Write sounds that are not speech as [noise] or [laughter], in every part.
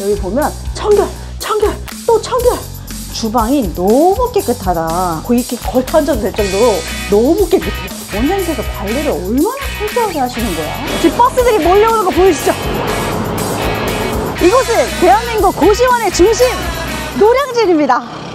여기 보면 청결, 청결, 또 청결. 주방이 너무 깨끗하다. 거의 이렇게 걸터 앉아도 될 정도로 너무 깨끗해. 원장님께서 관리를 얼마나 철저하게 하시는 거야? 지금 버스들이 몰려오는 거 보이시죠? 이곳은 대한민국 고시원의 중심 노량진입니다.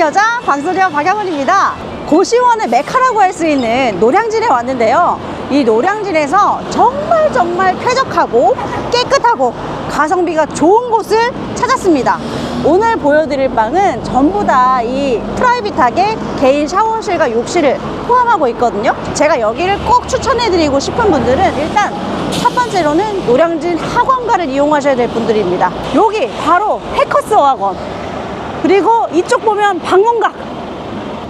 여자 방소리와 박양훈입니다. 고시원의 메카라고 할 수 있는 노량진에 왔는데요. 이 노량진에서 정말 정말 쾌적하고 깨끗하고 가성비가 좋은 곳을 찾았습니다. 오늘 보여드릴 방은 전부 다 이 프라이빗하게 개인 샤워실과 욕실을 포함하고 있거든요. 제가 여기를 꼭 추천해드리고 싶은 분들은 일단 첫 번째로는 노량진 학원가를 이용하셔야 될 분들입니다. 여기 바로 해커스 학원. 그리고 이쪽 보면 박문각.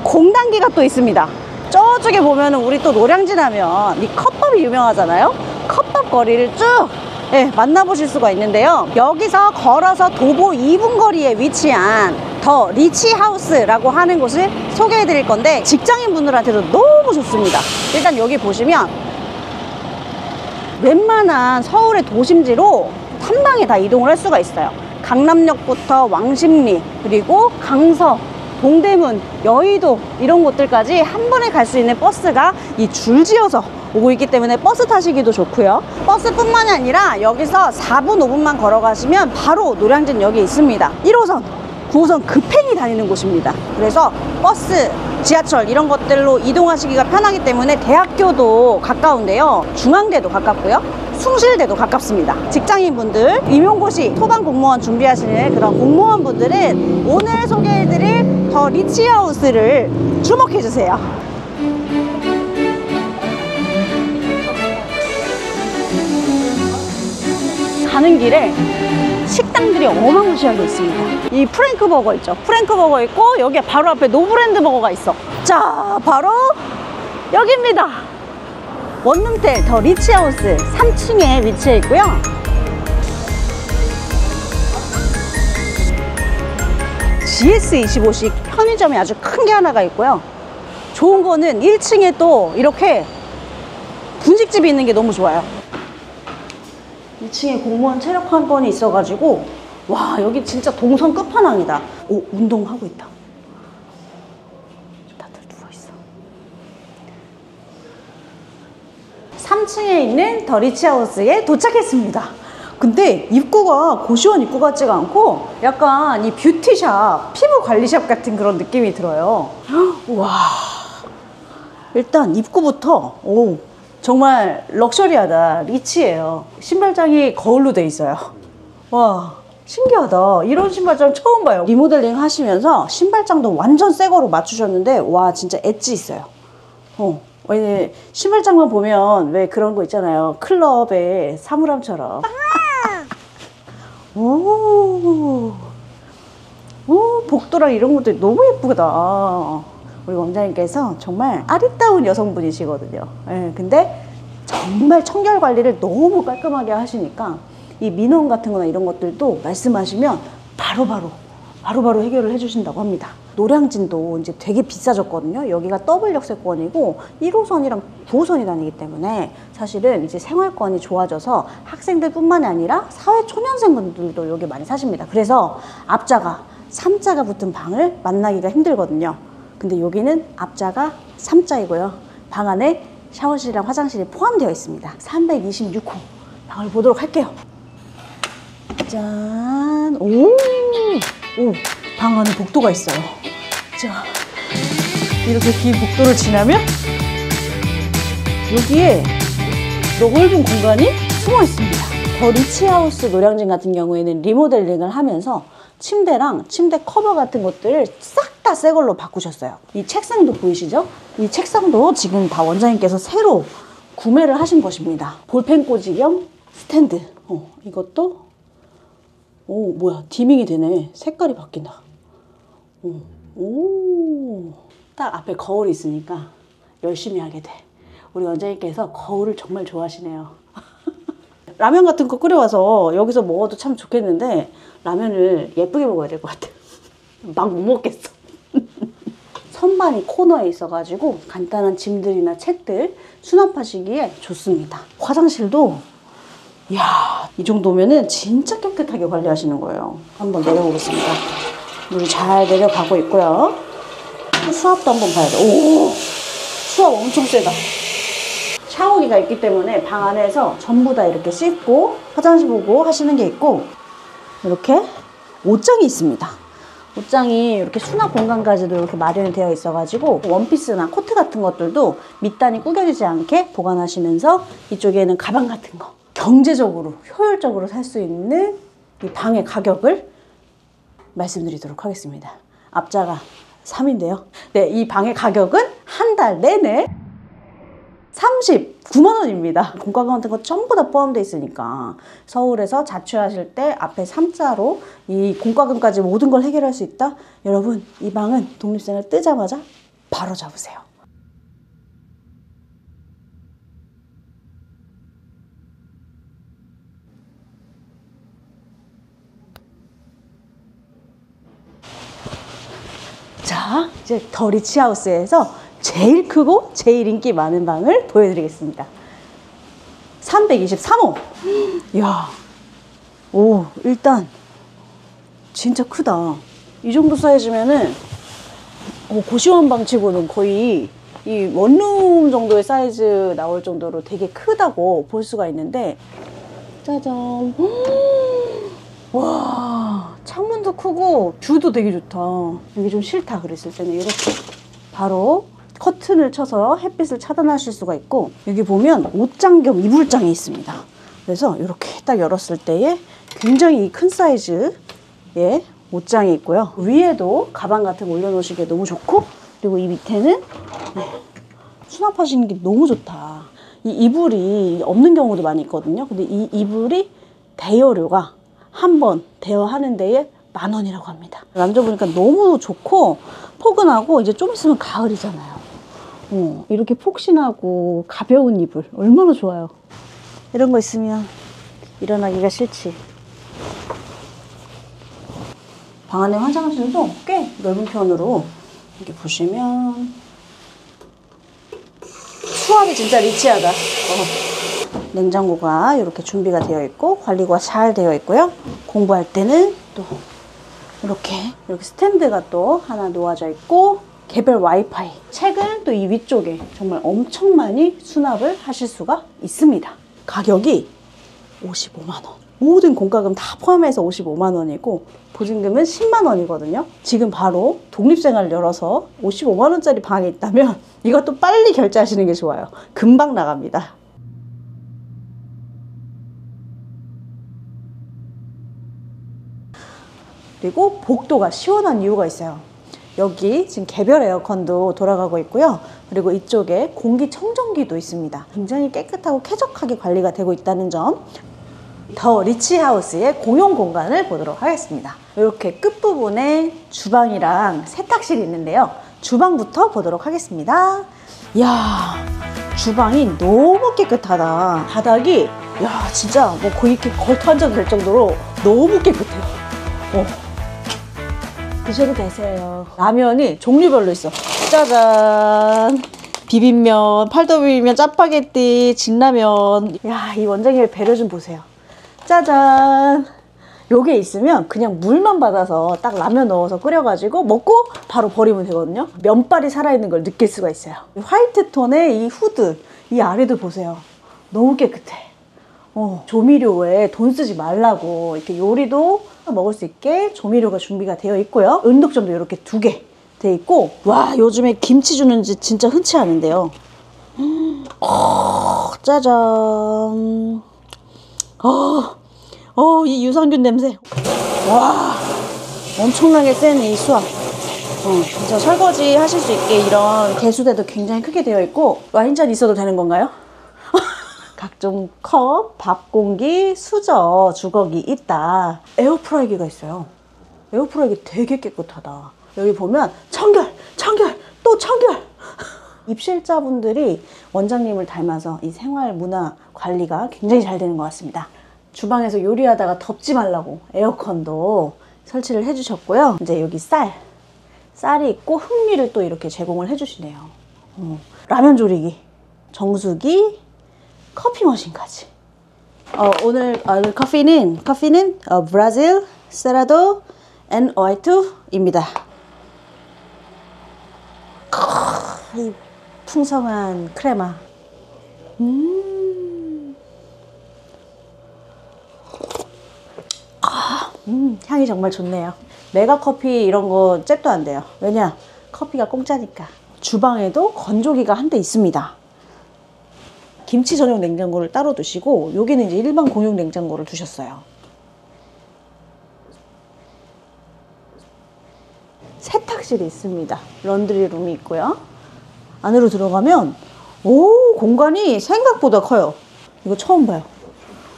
공단기가 또 있습니다. 저쪽에 보면 우리 또 노량진 하면 이 컵밥이 유명하잖아요. 컵밥 거리를 쭉 예, 만나보실 수가 있는데요. 여기서 걸어서 도보 2분 거리에 위치한 더 리치하우스라고 하는 곳을 소개해 드릴 건데 직장인 분들한테도 너무 좋습니다. 일단 여기 보시면 웬만한 서울의 도심지로 한 방에 다 이동을 할 수가 있어요. 강남역부터 왕십리, 그리고 강서, 동대문, 여의도 이런 곳들까지 한 번에 갈 수 있는 버스가 이 줄지어서 오고 있기 때문에 버스 타시기도 좋고요. 버스뿐만이 아니라 여기서 4분, 5분만 걸어가시면 바로 노량진역이 있습니다. 1호선, 9호선 급행이 다니는 곳입니다. 그래서 버스, 지하철 이런 것들로 이동하시기가 편하기 때문에 대학교도 가까운데요. 중앙대도 가깝고요. 숭실대도 가깝습니다. 직장인분들, 임용고시, 소방 공무원 준비하시는 그런 공무원분들은 오늘 소개해드릴 더 리치하우스를 주목해주세요. 가는 길에 식당들이 어마무시하게 있습니다. 이 프랭크 버거 있죠. 프랭크 버거 있고 여기 바로 앞에 노브랜드 버거가 있어. 자, 바로 여기입니다. 원룸텔 더 리치하우스 3층에 위치해 있고요. GS25식 편의점이 아주 큰 게 하나가 있고요. 좋은 거는 1층에 또 이렇게 분식집이 있는 게 너무 좋아요. 2층에 공무원 체력관건이 있어가지고 와 여기 진짜 동선 끝판왕이다. 오 운동하고 있다. 다들 누워있어. 3층에 있는 더 리치하우스에 도착했습니다. 근데 입구가 고시원 입구 같지가 않고 약간 이 뷰티샵, 피부 관리샵 같은 그런 느낌이 들어요. [gasps] 와 일단 입구부터 오 정말 럭셔리하다. 리치해요. 신발장이 거울로 돼 있어요. 와 신기하다. 이런 신발장 처음 봐요. 리모델링 하시면서 신발장도 완전 새 거로 맞추셨는데 와 진짜 엣지 있어요. 어. 왜 신발장만 보면 왜 그런 거 있잖아요. 클럽의 사물함처럼. 오, 오 복도랑 이런 것도 너무 예쁘다 우리 원장님께서 정말 아리따운 여성분이시거든요. 예, 근데 정말 청결 관리를 너무 깔끔하게 하시니까 이 민원 같은 거나 이런 것들도 말씀하시면 바로 바로 바로 바로 해결을 해주신다고 합니다. 노량진도 이제 되게 비싸졌거든요. 여기가 더블 역세권이고 1호선이랑 9호선이 다니기 때문에 사실은 이제 생활권이 좋아져서 학생들뿐만이 아니라 사회 초년생분들도 여기 많이 사십니다. 그래서 앞자가 3자가 붙은 방을 만나기가 힘들거든요. 근데 여기는 앞자가 3자이고요. 방 안에 샤워실이랑 화장실이 포함되어 있습니다. 326호 방을 보도록 할게요. 짠! 오! 오! 방 안에 복도가 있어요. 자, 이렇게 긴 복도를 지나면 여기에 넓은 공간이 숨어 있습니다. 더 리치하우스 노량진 같은 경우에는 리모델링을 하면서 침대랑 침대 커버 같은 것들을 싹 다 새 걸로 바꾸셨어요. 이 책상도 보이시죠? 이 책상도 지금 다 원장님께서 새로 구매를 하신 것입니다. 볼펜 꽂이 겸 스탠드. 어, 이것도 오 뭐야 디밍이 되네. 색깔이 바뀐다. 오, 오. 딱 앞에 거울이 있으니까 열심히 하게 돼. 우리 원장님께서 거울을 정말 좋아하시네요. 라면 같은 거 끓여와서 여기서 먹어도 참 좋겠는데 라면을 예쁘게 먹어야 될 것 같아요. [laughs] 막 못 먹겠어. [laughs] 선반이 코너에 있어가지고 간단한 짐들이나 책들 수납하시기에 좋습니다. 화장실도 이야 이 정도면은 진짜 깨끗하게 관리하시는 거예요. 한번 내려보겠습니다. 물이 잘 내려가고 있고요. 수압도 한번 봐야 돼. 오 수압 엄청 세다. 샤워기가 있기 때문에 방 안에서 전부 다 이렇게 씻고 화장실 보고 하시는 게 있고 이렇게 옷장이 있습니다. 옷장이 이렇게 수납 공간까지도 이렇게 마련이 되어 있어가지고 원피스나 코트 같은 것들도 밑단이 구겨지지 않게 보관하시면서 이쪽에는 가방 같은 거 경제적으로 효율적으로 살 수 있는 이 방의 가격을 말씀드리도록 하겠습니다. 앞자가 3인데요. 네, 이 방의 가격은 한 달 내내 39만 원입니다. 공과금 같은 거 전부 다 포함되어 있으니까 서울에서 자취하실 때 앞에 3자로 이 공과금까지 모든 걸 해결할 수 있다? 여러분 이 방은 독립생활 뜨자마자 바로 잡으세요. 자, 이제 더 리치하우스에서 제일 크고 제일 인기 많은 방을 보여드리겠습니다. 323호. 이야, 오, 일단 진짜 크다. 이 정도 사이즈면은 어, 고시원 방치고는 거의 이 원룸 정도의 사이즈 나올 정도로 되게 크다고 볼 수가 있는데 짜잔. 와, 창문도 크고 뷰도 되게 좋다. 여기 좀 싫다 그랬을 때는 이렇게 바로 커튼을 쳐서 햇빛을 차단하실 수가 있고 여기 보면 옷장 겸 이불장이 있습니다. 그래서 이렇게 딱 열었을 때에 굉장히 큰 사이즈의 옷장이 있고요. 위에도 가방 같은 거 올려놓으시기에 너무 좋고 그리고 이 밑에는 네, 수납하시는 게 너무 좋다. 이 이불이 없는 경우도 많이 있거든요. 근데 이 이불이 대여료가 한 번 대여하는 데에 만 원이라고 합니다. 만져보니까 너무 좋고 포근하고 이제 좀 있으면 가을이잖아요. 어, 이렇게 폭신하고 가벼운 이불 얼마나 좋아요. 이런 거 있으면 일어나기가 싫지. 방 안에 화장실도 꽤 넓은 편으로 이렇게 보시면 수압이 진짜 리치하다. 어. 냉장고가 이렇게 준비가 되어 있고 관리가 잘 되어 있고요. 공부할 때는 또 이렇게 이렇게 스탠드가 또 하나 놓아져 있고 개별 와이파이 책은 또 이 위쪽에 정말 엄청 많이 수납을 하실 수가 있습니다. 가격이 55만 원. 모든 공과금 다 포함해서 55만 원이고 보증금은 10만 원이거든요. 지금 바로 독립생활 열어서 55만 원짜리 방에 있다면 [laughs] 이것도 빨리 결제하시는 게 좋아요. 금방 나갑니다. 그리고 복도가 시원한 이유가 있어요. 여기 지금 개별 에어컨도 돌아가고 있고요. 그리고 이쪽에 공기청정기도 있습니다. 굉장히 깨끗하고 쾌적하게 관리가 되고 있다는 점. 더 리치하우스의 공용 공간을 보도록 하겠습니다. 이렇게 끝부분에 주방이랑 세탁실이 있는데요. 주방부터 보도록 하겠습니다. 이야, 주방이 너무 깨끗하다. 바닥이, 야, 진짜 뭐 거의 이렇게 걸터 앉아도 될 정도로 너무 깨끗해요. 어. 드셔도 되세요. 라면이 종류별로 있어. 짜잔. 비빔면, 팔도비빔면, 짜파게티, 진라면. 야, 이 원장님의 배려 좀 보세요. 짜잔. 요게 있으면 그냥 물만 받아서 딱 라면 넣어서 끓여가지고 먹고 바로 버리면 되거든요. 면발이 살아있는 걸 느낄 수가 있어요. 화이트 톤의 이 후드, 이 아래도 보세요. 너무 깨끗해. 어, 조미료에 돈 쓰지 말라고 이렇게 요리도 먹을 수 있게 조미료가 준비가 되어 있고요. 은독점도 이렇게 두 개 돼 있고 와 요즘에 김치 주는 집 진짜 흔치 않은데요. 음, 어, 짜잔. 어, 어, 이 유산균 냄새. 와, 엄청나게 센 이 수압. 어, 진짜 설거지 하실 수 있게 이런 개수대도 굉장히 크게 되어 있고 와인잔 있어도 되는 건가요? 각종 컵, 밥 공기, 수저, 주걱이 있다. 에어프라이기가 있어요. 에어프라이기 되게 깨끗하다. 여기 보면 청결, 청결, 또 청결. [laughs] 입실자분들이 원장님을 닮아서 이 생활 문화 관리가 굉장히 잘 되는 것 같습니다. 주방에서 요리하다가 덥지 말라고 에어컨도 설치를 해주셨고요. 이제 여기 쌀, 쌀이 있고 흑미를 또 이렇게 제공을 해주시네요. 어, 라면 조리기, 정수기, 커피 머신까지. 어, 오늘 오늘 커피는 커피는 어, 브라질 세라도 and white입니다. 이 풍성한 크레마. 음. 아, 음, 향이 정말 좋네요. 메가 커피 이런 거 잽도 안 돼요. 왜냐? 커피가 공짜니까. 주방에도 건조기가 한 대 있습니다. 김치 전용 냉장고를 따로 두시고 여기는 이제 일반 공용 냉장고를 두셨어요. 세탁실이 있습니다. 런드리 룸이 있고요. 안으로 들어가면 오 공간이 생각보다 커요. 이거 처음 봐요.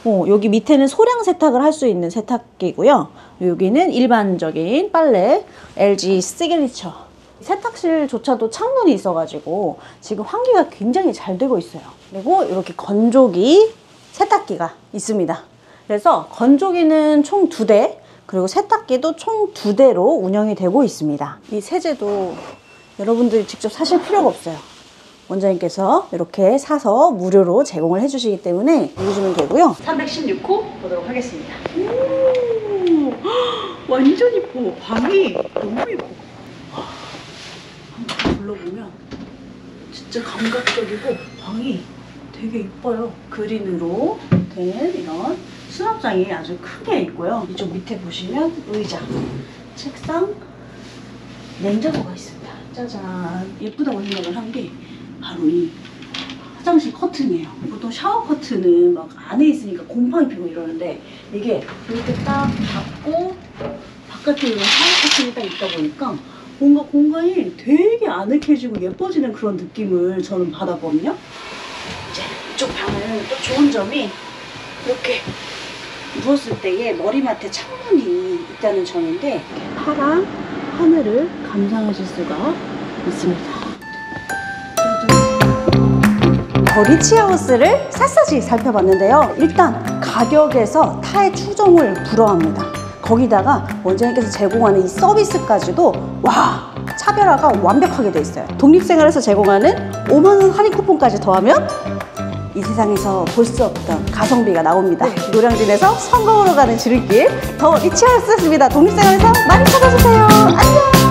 어, 여기 밑에는 소량 세탁을 할 수 있는 세탁기고요. 여기는 일반적인 빨래 LG 시그니처 세탁실조차도 창문이 있어가지고 지금 환기가 굉장히 잘 되고 있어요. 그리고 이렇게 건조기 세탁기가 있습니다. 그래서 건조기는 총 두 대, 그리고 세탁기도 총 두 대로 운영이 되고 있습니다. 이 세제도 여러분들이 직접 사실 필요가 없어요. 원장님께서 이렇게 사서 무료로 제공을 해주시기 때문에 누르시면 되고요. 316호 보도록 하겠습니다. 오, 완전 이뻐. 방이 너무 이뻐. 둘러보면 진짜 감각적이고 방이 되게 이뻐요. 그린으로 된 이런 수납장이 아주 크게 있고요. 이쪽 밑에 보시면 의자, 책상, 냉장고가 있습니다. 짜잔. 예쁘다고 생각을 한 게 바로 이 화장실 커튼이에요. 보통 샤워 커튼은 막 안에 있으니까 곰팡이 피고 이러는데 이게 이렇게 딱 닫고 바깥에 이런 샤워 커튼이 딱 있다 보니까 뭔가 공간이 되게 아늑해지고 예뻐지는 그런 느낌을 저는 받았거든요. 이제 이쪽 방은 또 좋은 점이 이렇게 누웠을 때에 머리맡에 창문이 있다는 점인데 파란 하늘을 감상하실 수가 있습니다. 더 리치하우스를 샅샅이 살펴봤는데요. 일단 가격에서 타의 추종을 불허합니다. 거기다가 원장님께서 제공하는 이 서비스까지도 와 차별화가 완벽하게 돼 있어요. 독립생활에서 제공하는 5만 원 할인 쿠폰까지 더하면 이 세상에서 볼 수 없던 가성비가 나옵니다. 노량진에서 성공으로 가는 지름길 더 리치하우스였습니다. 독립생활에서 많이 찾아주세요. 안녕.